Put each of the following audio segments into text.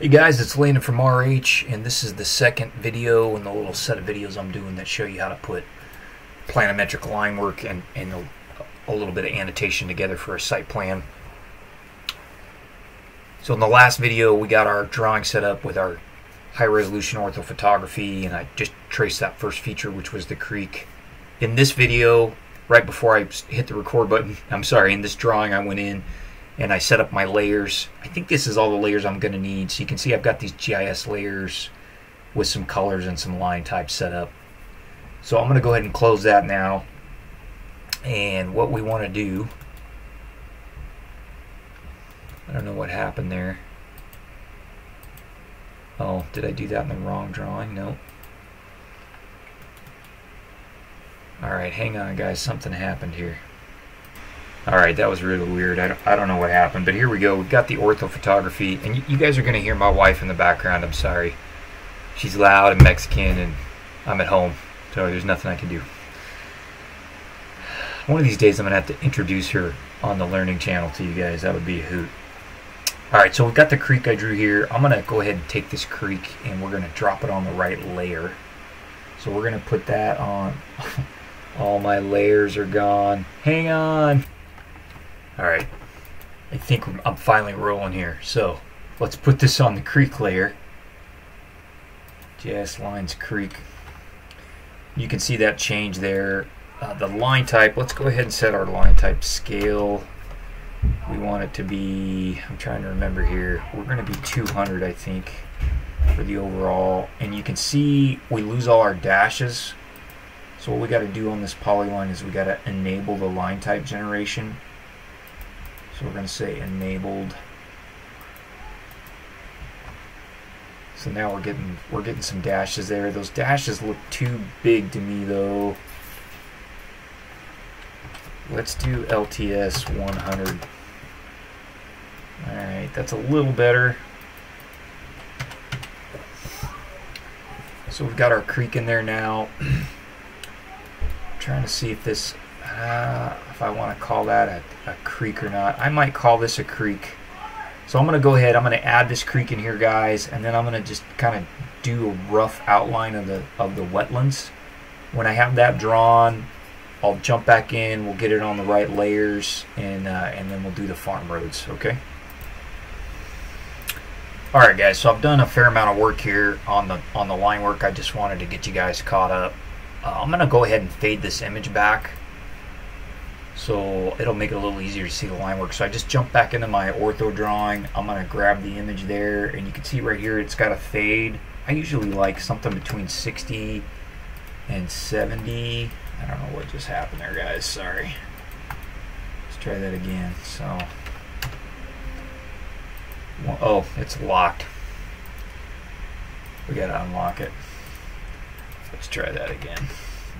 Hey guys, it's Landon from RH, and this is the second video in the little set of videos I'm doing that show you how to put planimetric line work and, and a, a little bit of annotation together for a site plan. So in the last video, we got our drawing set up with our high resolution orthophotography, and I just traced that first feature, which was the creek. In this video, right before I hit the record button, I'm sorry, in this drawing I went in and I set up my layers. I think this is all the layers I'm going to need. So you can see I've got these GIS layers with some colors and some line types set up. So I'm going to go ahead and close that now. And what we want to do, I don't know what happened there. Oh, did I do that in the wrong drawing? No. Alright, hang on guys, something happened here. Alright, that was really weird. I don't, I don't know what happened, but here we go. We've got the ortho photography, and you, you guys are going to hear my wife in the background. I'm sorry. She's loud and Mexican, and I'm at home, so there's nothing I can do. One of these days, I'm going to have to introduce her on the learning channel to you guys. That would be a hoot. Alright, so we've got the creek I drew here. I'm going to go ahead and take this creek, and we're going to drop it on the right layer. So we're going to put that on... All my layers are gone. Hang on. All right, I think I'm finally rolling here. So let's put this on the creek layer. GIS lines creek. You can see that change there. Uh, the line type, let's go ahead and set our line type scale. We want it to be, I'm trying to remember here, we're going to be 200 I think for the overall. And you can see we lose all our dashes. So what we got to do on this polyline is we got to enable the line type generation. So we're going to say enabled. So now we're getting we're getting some dashes there. Those dashes look too big to me though. Let's do LTS 100. Alright, that's a little better. So we've got our creek in there now. trying to see if this uh, I want to call that a, a, creek or not. I might call this a creek. So I'm going to go ahead, I'm going to add this creek in here, guys, and then I'm going to just kind of do a rough outline of the of the wetlands. When I have that drawn, I'll jump back in, we'll get it on the right layers, and, uh, and then we'll do the farm roads, okay? Alright guys, so I've done a fair amount of work here on the on the line work. I just wanted to get you guys caught up. Uh, I'm going to go ahead and fade this image back so it'll make it a little easier to see the line work. So I just jump back into my ortho drawing. I'm going to grab the image there and you can see right here it's got a fade. I usually like something between 60 and 70. I don't know what just happened there guys, sorry. Let's try that again. So, oh, it's locked. We got to unlock it. Let's try that again.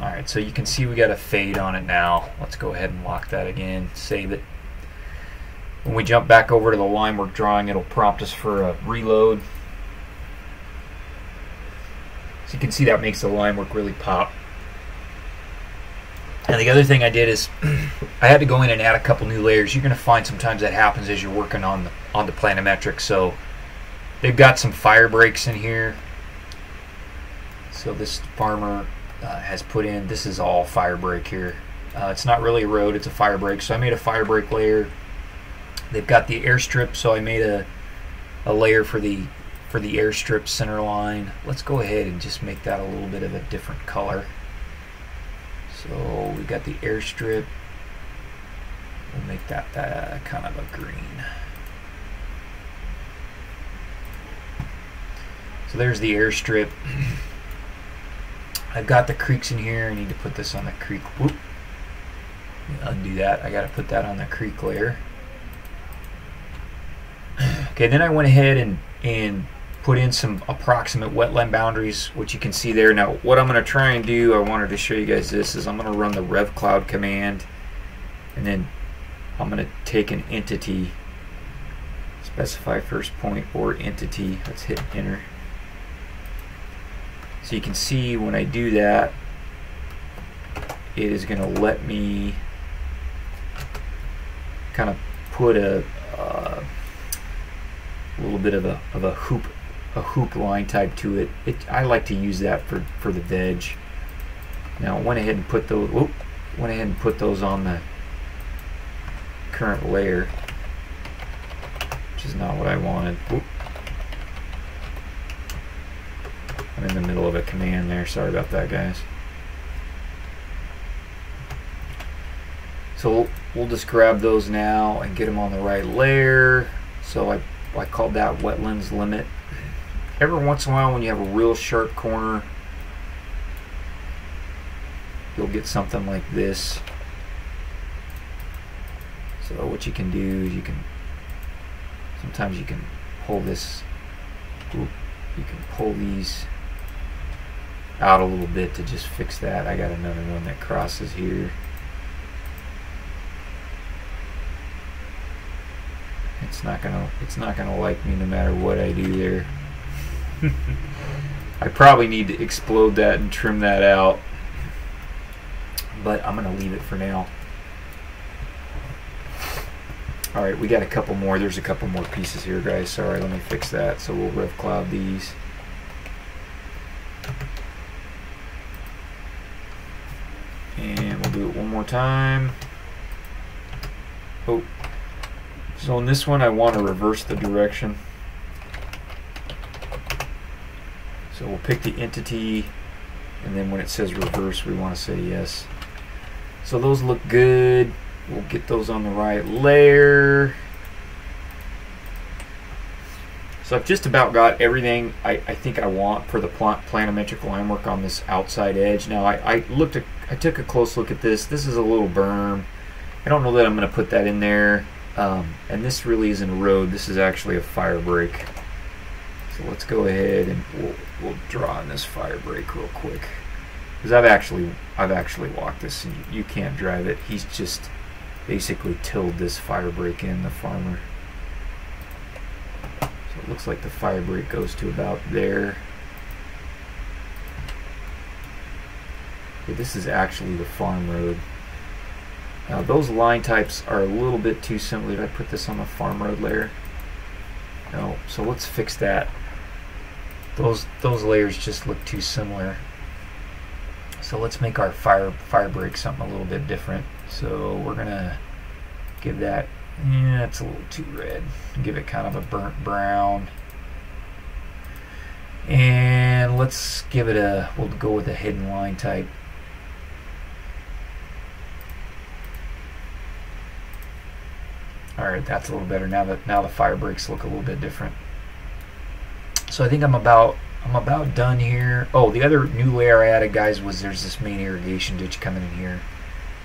Alright, so you can see we got a fade on it now. Let's go ahead and lock that again, save it. When we jump back over to the line work drawing, it'll prompt us for a reload. So you can see that makes the line work really pop. And the other thing I did is I had to go in and add a couple new layers. You're going to find sometimes that happens as you're working on the, on the planimetric. So they've got some fire breaks in here. So this farmer uh, has put in. This is all fire break here. Uh, it's not really a road, it's a fire break. So I made a fire break layer. They've got the airstrip, so I made a, a layer for the for the airstrip center line. Let's go ahead and just make that a little bit of a different color. So we've got the airstrip. We'll make that, that kind of a green. So there's the airstrip. I've got the creeks in here. I need to put this on the creek. Whoop. Undo that. I got to put that on the creek layer. Okay, then I went ahead and, and put in some approximate wetland boundaries, which you can see there. Now, what I'm going to try and do, I wanted to show you guys this, is I'm going to run the revcloud command, and then I'm going to take an entity, specify first point or entity. Let's hit enter. So you can see when I do that, it is going to let me kind of put a uh, little bit of a of a hoop a hoop line type to it. It I like to use that for for the veg. Now I went ahead and put those. Whoop, went ahead and put those on the current layer, which is not what I wanted. Whoop. I'm the middle of a command there. Sorry about that, guys. So we'll, we'll just grab those now and get them on the right layer. So I, I called that wetlands limit. Every once in a while when you have a real sharp corner, you'll get something like this. So what you can do is you can, sometimes you can pull this, you can pull these out a little bit to just fix that. I got another one that crosses here. It's not gonna it's not gonna like me no matter what I do there. I probably need to explode that and trim that out. But I'm gonna leave it for now. Alright, we got a couple more. There's a couple more pieces here, guys. Sorry, let me fix that. So we'll rev cloud these. And we'll it one more time. Oh. So on this one, I want to reverse the direction. So we'll pick the entity, and then when it says reverse, we want to say yes. So those look good. We'll get those on the right layer. So I've just about got everything I, I think I want for the pl planimetric line work on this outside edge. Now I, I looked at, I took a close look at this. This is a little berm. I don't know that I'm going to put that in there. Um, and this really isn't a road. This is actually a fire break. So let's go ahead and we'll, we'll draw in this fire break real quick. Because I've actually I've actually walked this and you, you can't drive it. He's just basically tilled this fire break in, the farmer. So it looks like the fire break goes to about there. This is actually the farm road. Now those line types are a little bit too similar. Did I put this on the farm road layer? No, so let's fix that. Those those layers just look too similar. So let's make our fire fire break something a little bit different. So we're gonna give that yeah, it's a little too red. Give it kind of a burnt brown. And let's give it a we'll go with a hidden line type. All right, that's a little better now that now the fire breaks look a little bit different. So I think I'm about I'm about done here. Oh, the other new layer I added, guys, was there's this main irrigation ditch coming in here.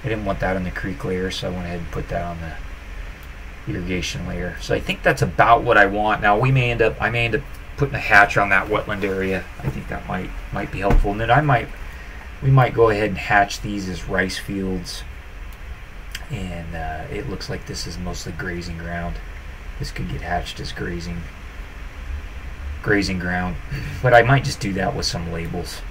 I didn't want that on the creek layer, so I went ahead and put that on the irrigation layer. So I think that's about what I want. Now we may end up I may end up putting a hatch on that wetland area. I think that might might be helpful. And then I might we might go ahead and hatch these as rice fields and uh, it looks like this is mostly grazing ground. This could get hatched as grazing grazing ground, but I might just do that with some labels.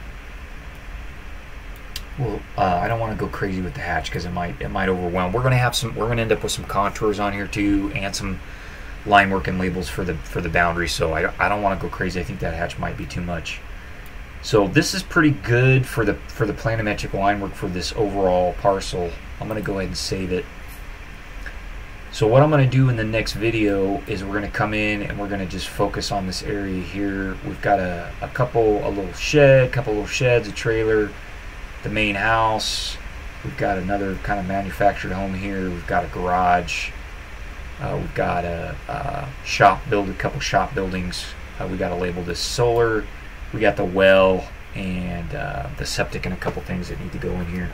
Well, uh, I don't want to go crazy with the hatch because it might it might overwhelm. We're gonna have some. We're gonna end up with some contours on here too, and some line work and labels for the for the boundary. So I, I don't want to go crazy. I think that hatch might be too much. So this is pretty good for the for the planimetric line work for this overall parcel. I'm going to go ahead and save it. So what I'm going to do in the next video is we're going to come in and we're going to just focus on this area here. We've got a, a couple, a little shed, a couple little sheds, a trailer, the main house. We've got another kind of manufactured home here. We've got a garage. Uh, we've got a, a, shop build, a couple shop buildings. Uh, we got to label this solar. We got the well and uh, the septic and a couple things that need to go in here.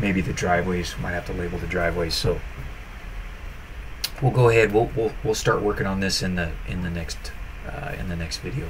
Maybe the driveways might have to label the driveways so we'll go ahead we'll, we'll, we'll start working on this in the in the next uh, in the next video